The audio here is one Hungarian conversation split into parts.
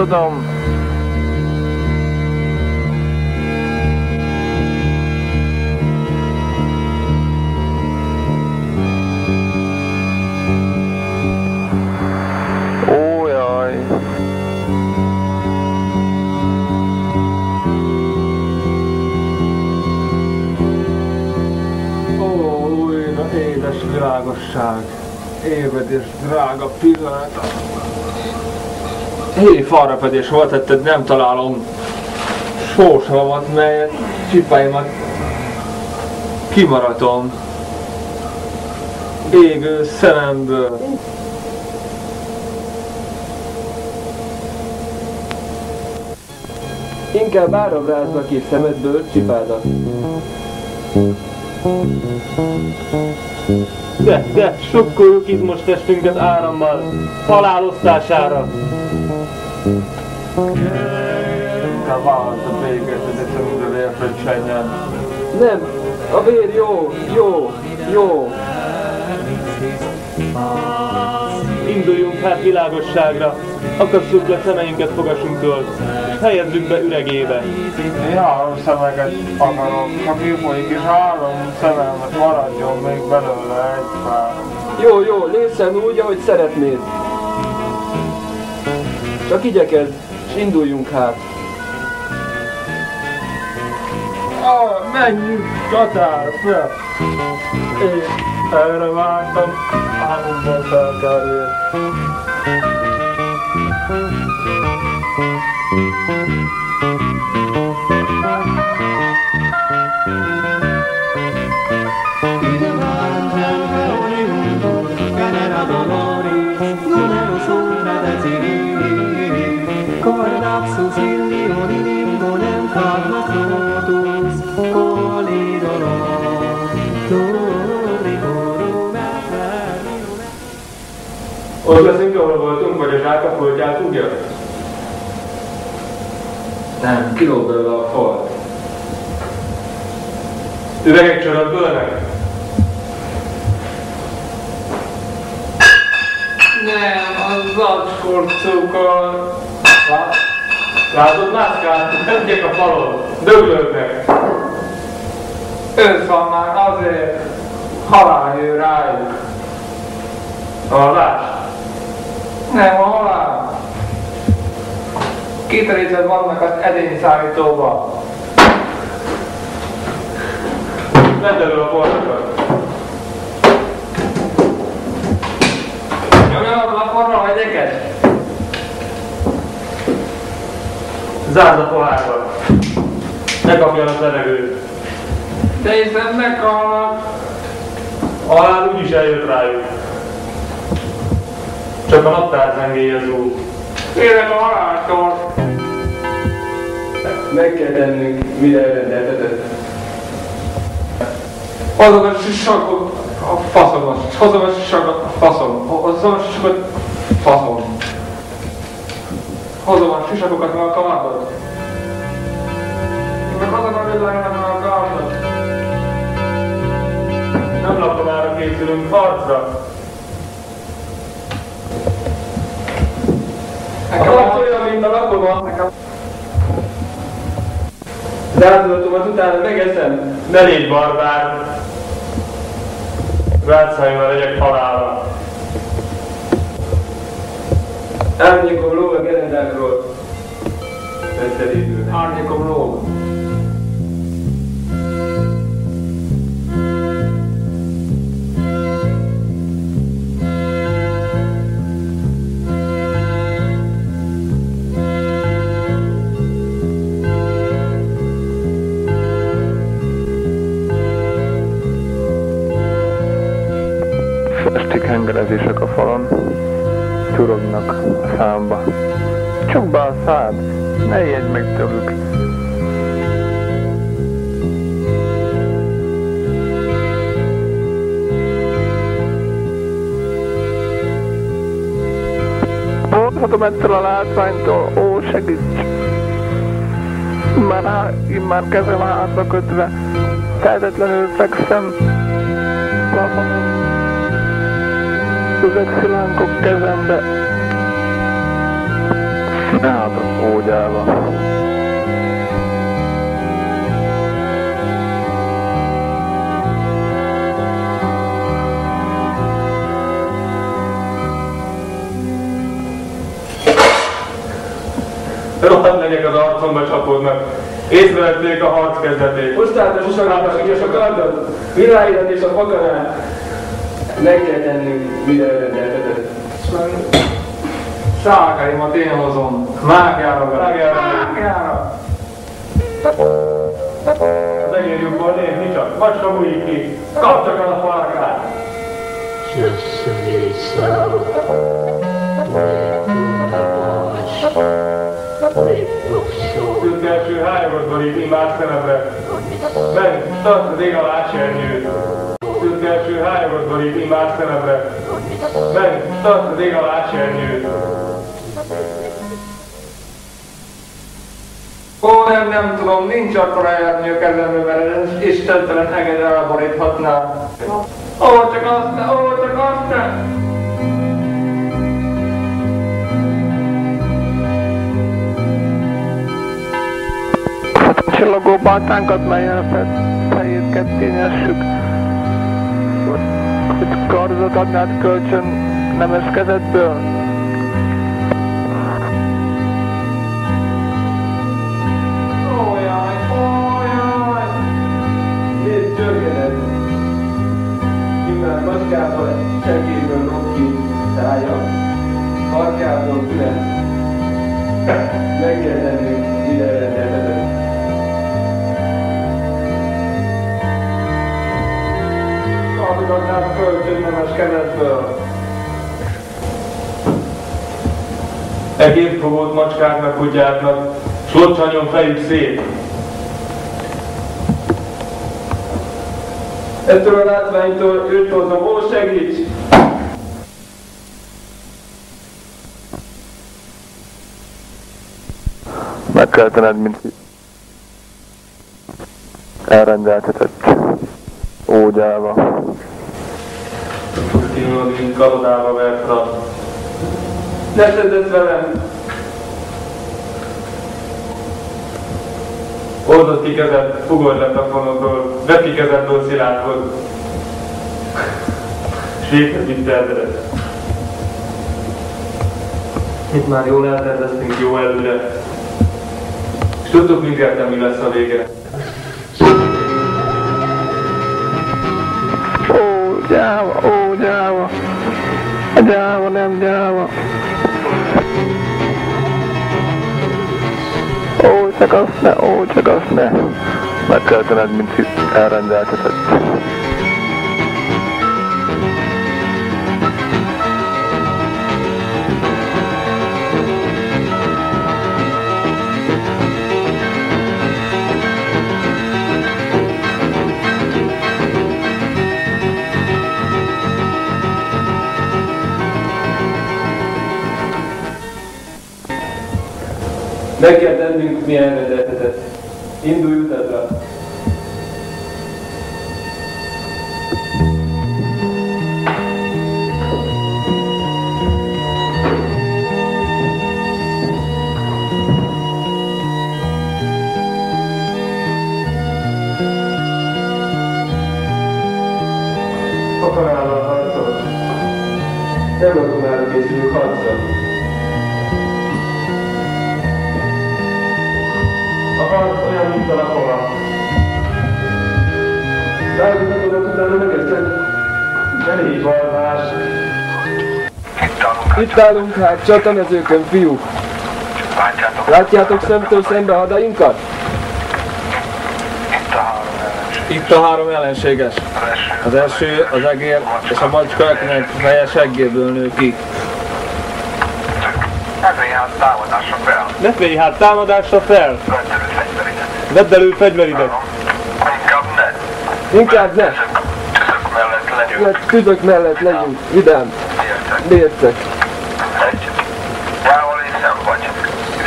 tudom. Ó, jaj. Ó, édes világosság, éved és drága pillanat. Hé, falrapedés, hol tetted, nem találom sósavamat, melyet csipáimat kimaratom. Égő szememből. Inkább áramrázva ki szemedből csipádat. De, de, sokkoljuk itt most testünket árammal, halálosztására. Inkább választ a békét, hogy egyszer minden érföccsenjen. Nem, a vér jó, jó, jó. Induljunk hát világosságra, akasszuk le szemeinket fogasunktól, és helyezzük be üregébe. Én három szemeket akarok, ha kifolyik és három szememet maradjon még belőle egy pár. Jó, jó, lészen úgy, ahogy szeretnéd. Csak igyekezz, és induljunk hát. Ah, menjünk csatár fel! Én erre vártam, álomban fel Ott leszünk, ahol voltunk, vagy a zsák a földját tudja? Nem, kiló belőle a fal. Üvegek csörömpölnek? Nem, az zacskor cukor. Lá- Látod, mászkál, menjek a falon, döglődnek. Ősz van már azért, halál jön rájuk. Hallás? Nem a halál. Kiterítve vannak az edényszállítóba. Vedd elő a boltokat. Nyomjam a plafonra a hegyeket. Zárd a pohárba. Ne kapjanak levegőt. De hiszen meghalnak. Halál úgyis eljött rájuk. Csak a naptár zengély az út. Félek a haláltól. Meg kell tennünk, mire rendeltetett. Hozom a sisakot a faszomat. Hozom a sisakot a faszom. Hozom a sisakot faszom. Hozom a sisakokat meg a kabátot. Meg hozom a villáját meg a kabátot. Nem lakomára készülünk, harcra. Az olyan, mint a lakoma. Áldozatomat utána megeszem. Ne légy barbár. Rátszájúval legyek halálra. Árnyékom lóg a gerendákról. Összedítőnek. árnyékom lóg. Festik hengerezések a falon, csurognak a számba. Csak be a szád, ne ijedj meg tőlük. Óvhatom ettől a látványtól, ó segíts! Már, há- én már kezem hátra kötve, tehetetlenül fekszem, Üvegszilánkok kezembe. Úgy állva. Rohadt legyek az arcomba csapódnak. Észrevették a harc kezdetét. Pusztáltas is akarnak, és a kardon, világélet és a fakanát. Meg kell tennünk videórendeltetett. Sákaimat én hozom. Mágjára vele. Mágjára. Mágjára. Az egér jobban nézni csak. Macska bújik ki. Kapcsak el a farkát. Szült első hájogozban itt imád szememre. Menj, tart az ég alá sernyőt. Első hájogozban itt imád szememre. Menj, tart az ég alá sernyőt. Ó, nem, nem tudom, nincs akkora ernyő kezemben, mert ez istentelen heged elboríthatná. Ó, csak azt ne, ó, csak azt ne! A csillagó baltánkat, melyen a fe- fejét ketté Corso Cognat Coaching Namaskar Satya. Kölcsön nemes kezedből. Egérfogót macskáknak, kutyáknak, s locsanyon fejük szét. Ettől a látványtól írtózom, ó segíts! Meg kell tenned, mint elrendeltetett. Úgy állva. Pusztinulod, mint kalodába vert rab. Ne tedd ezt velem! Oldott kezed, ugorj le plafonokról, vedd ki kezedből szilárdot. S véghez vitte ezedet. Itt már jól elterveztünk, jó előre. És tudtuk mindketten, mi lesz a vége. Ó, gyáva, gyáva. A gyáva, nem gyáva. Ó, csak azt ne, ó, csak azt ne. Meg kell tenned, mint elrendeltetett. Meg kell tennünk mi elrendeltetett. Indulj utadra! Itt állunk hát csatamezőkön, fiúk. Látjátok szemtől szembe hadainkat? Itt a három ellenséges. Az első az egér, és a macska akinek feje seggéből nő ki. Ne félj hát támadásra fel! Vedd elő fegyveridet! Inkább ne! Mert tüzök mellett legyünk, vidám, lércek.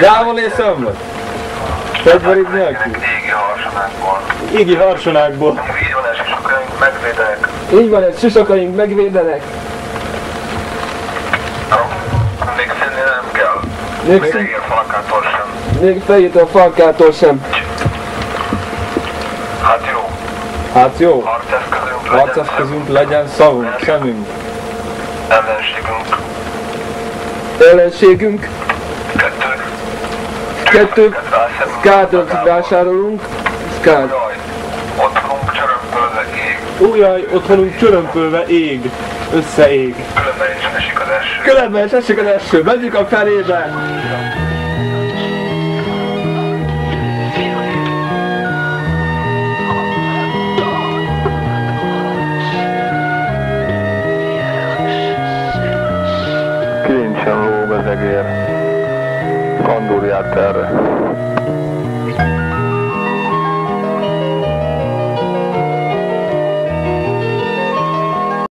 Jával és szömlök. Fegyverid nélkül. Égi harsonákból. Így van ez, sisakaink megvédenek. Még, Még szó- egy falakától sem. még fejétől falkától sem. Hát jó. Hát jó. Harceszközünk legyen. Szavunk, szemünk. Ellenségünk. Ellenségünk. Kettő. Kettő. Skádot vásárolunk. Skád. Otthonunk csörömpölve ég. Újjaj, otthonunk csörömpölve ég, összeég. Különben is esik az eső. Különben is esik az eső. Megyünk a felébe. Kilincsen